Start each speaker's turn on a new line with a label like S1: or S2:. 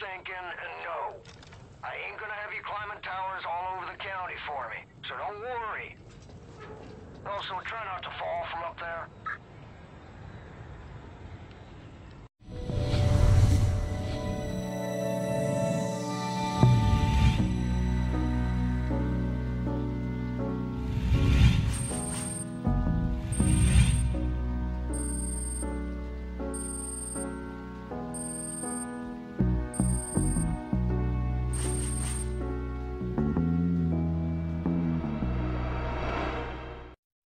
S1: thinking, no. I ain't gonna have you climbing towers all over the county for me, so don't worry. Also, try not to fall from up there.